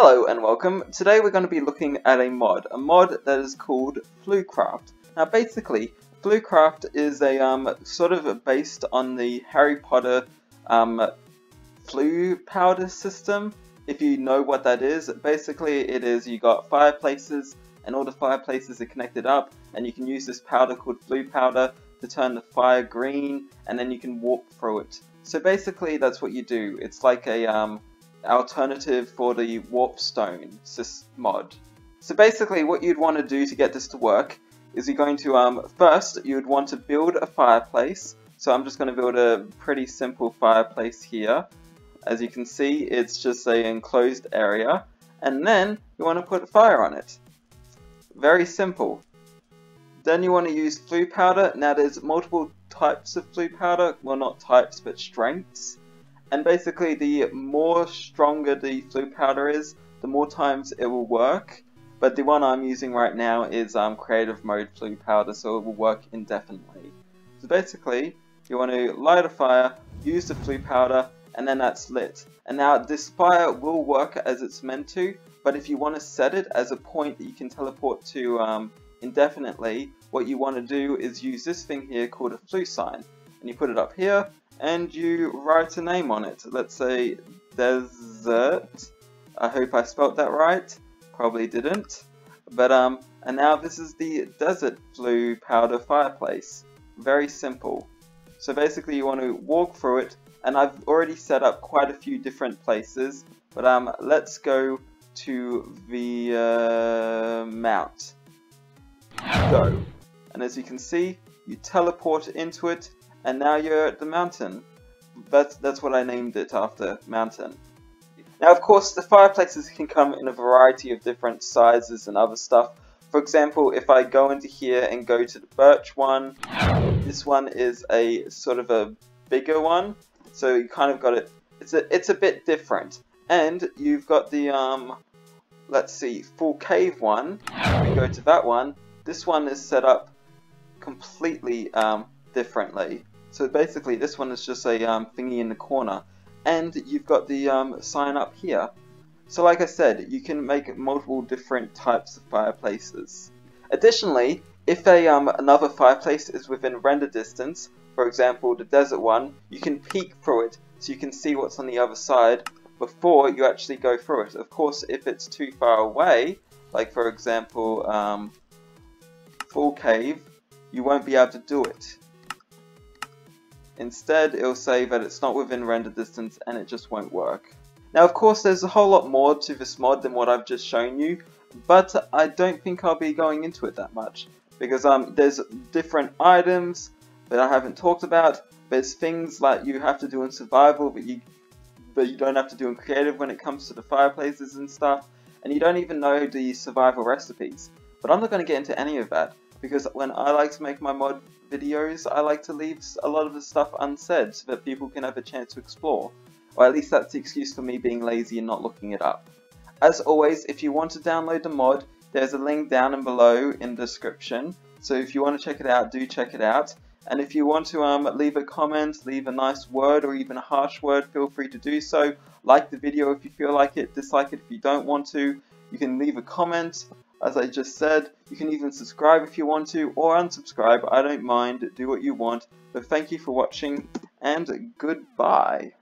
Hello and welcome. Today we're going to be looking at a mod, a mod that is called FlooCraft. Now basically, FlooCraft is a um, sort of based on the Harry Potter um, Floo powder system. If you know what that is, basically it is you got fireplaces and all the fireplaces are connected up and you can use this powder called Floo powder to turn the fire green and then you can walk through it. So basically that's what you do. It's like a um, alternative for the warp stone mod. So basically what you'd want to do to get this to work is you're going to, um, first you would want to build a fireplace. So I'm just going to build a pretty simple fireplace here. As you can see it's just a enclosed area and then you want to put fire on it. Very simple. Then you want to use Floo powder. Now there's multiple types of Floo powder, well not types but strengths. And basically the more stronger the Floo powder is, the more times it will work. But the one I'm using right now is um, creative mode Floo powder, so it will work indefinitely. So basically, you want to light a fire, use the Floo powder, and then that's lit. And now this fire will work as it's meant to, but if you want to set it as a point that you can teleport to um, indefinitely, what you want to do is use this thing here called a Floo sign. And you put it up here, and you write a name on it. Let's say desert. I hope I spelt that right. Probably didn't. But um, and now this is the desert Floo powder fireplace. Very simple. So basically you want to walk through it and I've already set up quite a few different places but um, let's go to the uh, mount. Go. And as you can see you teleport into it and now you're at the mountain. That's, that's what I named it after, mountain. Now of course the fireplaces can come in a variety of different sizes and other stuff. For example, if I go into here and go to the birch one, this one is a sort of a bigger one. So you kind of got it, it's a, it's a bit different. And you've got the, um, let's see, full cave one. If we go to that one. This one is set up completely um, differently. So basically this one is just a um, thingy in the corner. And you've got the um, sign up here. So like I said, you can make multiple different types of fireplaces. Additionally, if a, um, another fireplace is within render distance, for example the desert one, you can peek through it so you can see what's on the other side before you actually go through it. Of course, if it's too far away, like for example, um, full cave, you won't be able to do it. Instead, it'll say that it's not within render distance and it just won't work. Now of course there's a whole lot more to this mod than what I've just shown you, but I don't think I'll be going into it that much. Because um, there's different items that I haven't talked about, there's things like you have to do in survival but you, but you don't have to do in creative when it comes to the fireplaces and stuff, and you don't even know the survival recipes. But I'm not going to get into any of that, because when I like to make my mod videos, I like to leave a lot of the stuff unsaid so that people can have a chance to explore. Or at least that's the excuse for me being lazy and not looking it up. As always, if you want to download the mod, there's a link down and below in the description. So if you want to check it out, do check it out. And if you want to um, leave a comment, leave a nice word or even a harsh word, feel free to do so. Like the video if you feel like it, dislike it if you don't want to. You can leave a comment as I just said, you can even subscribe if you want to, or unsubscribe, I don't mind, do what you want. But thank you for watching, and goodbye.